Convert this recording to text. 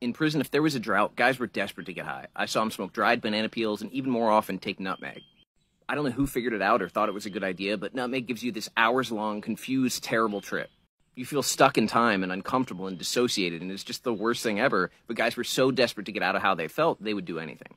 In prison, if there was a drought, guys were desperate to get high. I saw them smoke dried banana peels and even more often take nutmeg. I don't know who figured it out or thought it was a good idea, but nutmeg gives you this hours long, confused, terrible trip. You feel stuck in time and uncomfortable and dissociated, and it's just the worst thing ever. But guys were so desperate to get out of how they felt, they would do anything.